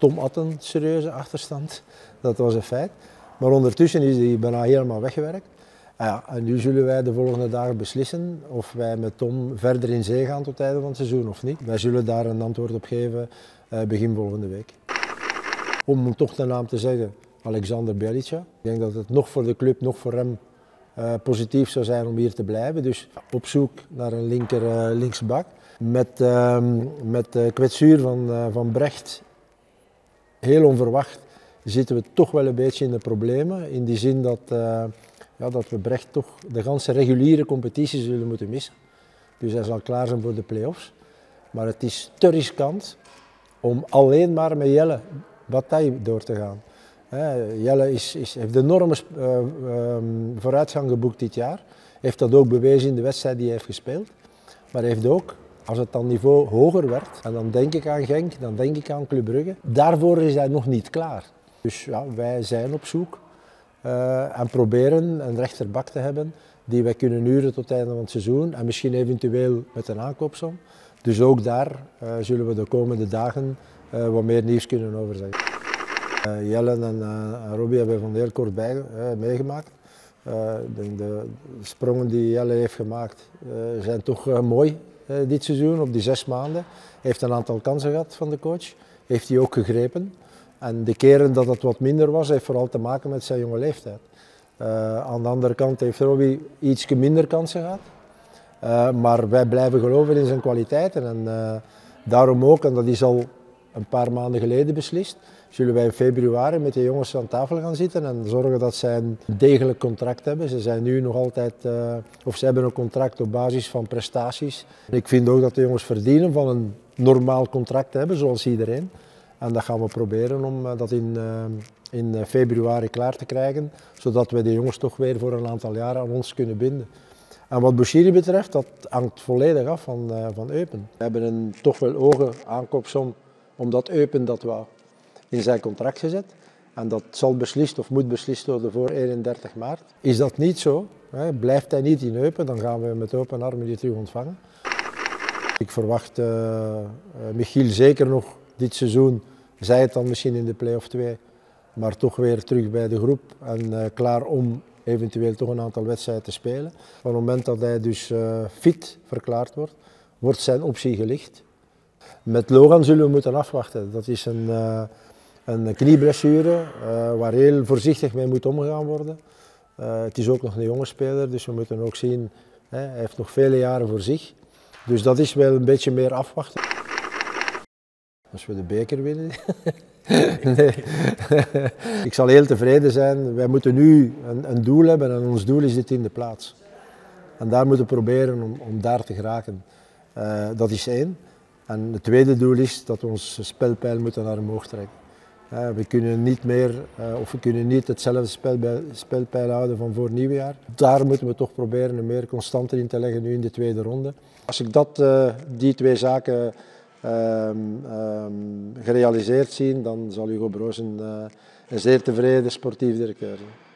Tom had een serieuze achterstand, dat was een feit. Maar ondertussen is die bijna helemaal weggewerkt. Ah ja, en nu zullen wij de volgende dagen beslissen of wij met Tom verder in zee gaan tot het einde van het seizoen of niet. Wij zullen daar een antwoord op geven uh, begin volgende week. Om toch de naam te zeggen, Alexander Bjelica. Ik denk dat het nog voor de club, nog voor hem uh, positief zou zijn om hier te blijven. Dus op zoek naar een linker uh, linksbak. Met, uh, met de kwetsuur van, van Brecht, heel onverwacht, zitten we toch wel een beetje in de problemen. In die zin dat, ja, dat we Brecht toch de ganse reguliere competitie zullen moeten missen. Dus hij zal klaar zijn voor de play-offs. Maar het is te riskant om alleen maar met Jelle bataille door te gaan. Jelle is, is, heeft enorme uh, um, vooruitgang geboekt dit jaar. Heeft dat ook bewezen in de wedstrijd die hij heeft gespeeld. Maar heeft ook, als het dan niveau hoger werd, en dan denk ik aan Genk, dan denk ik aan Club Brugge, daarvoor is hij nog niet klaar. Dus ja, wij zijn op zoek uh, en proberen een rechterbak te hebben die wij kunnen huren tot het einde van het seizoen en misschien eventueel met een aankoopsom. Dus ook daar uh, zullen we de komende dagen uh, wat meer nieuws kunnen over zeggen. Uh, Jelle en Robbie hebben van heel kort bij, meegemaakt. De, sprongen die Jelle heeft gemaakt zijn toch mooi dit seizoen, op die zes maanden. Heeft een aantal kansen gehad van de coach, heeft hij ook gegrepen. En de keren dat het wat minder was, heeft vooral te maken met zijn jonge leeftijd. aan de andere kant heeft Robbie iets minder kansen gehad. Uh, maar wij blijven geloven in zijn kwaliteiten en daarom ook, en dat is al een paar maanden geleden beslist, zullen wij in februari met de jongens aan tafel gaan zitten en zorgen dat zij een degelijk contract hebben. Ze zijn nu nog altijd, uh, of ze hebben een contract op basis van prestaties. Ik vind ook dat de jongens verdienen van een normaal contract te hebben, zoals iedereen. En dat gaan we proberen om dat in, in februari klaar te krijgen, zodat we de jongens toch weer voor een aantal jaren aan ons kunnen binden. En wat Bouchiri betreft, dat hangt volledig af van, van Eupen. We hebben een toch wel ogen aankoopsom, omdat Eupen dat wou, in zijn contract gezet. En dat zal beslist of moet beslist worden voor 31 maart. Is dat niet zo, hè, blijft hij niet in Eupen, dan gaan we met open armen die terug ontvangen. Ik verwacht uh, uh, Michiel zeker nog dit seizoen, zij het dan misschien in de play-off 2, maar toch weer terug bij de groep en klaar om eventueel toch een aantal wedstrijden te spelen. Op het moment dat hij dus uh, fit verklaard wordt, wordt zijn optie gelicht. Met Logan zullen we moeten afwachten. Dat is een, uh, een knieblessure uh, waar heel voorzichtig mee moet omgegaan worden. het is ook nog een jonge speler, dus we moeten ook zien, hè, hij heeft nog vele jaren voor zich. Dus dat is wel een beetje meer afwachten. Als we de beker winnen. nee. ik zal heel tevreden zijn. Wij moeten nu een, een, doel hebben en ons doel is dit in de plaats. En daar moeten we proberen om, om daar te geraken. Dat is één. En het tweede doel is dat we ons spelpeil moeten naar omhoog trekken. We kunnen niet meer, uh, of we kunnen niet hetzelfde spelpeil, houden van voor nieuwjaar. Daar moeten we toch proberen een meer constanter in te leggen nu in de tweede ronde. Als ik dat, die twee zaken um, um, gerealiseerd zien, dan zal Hugo Broos een, een zeer tevreden sportief directeur zijn.